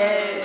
Yes.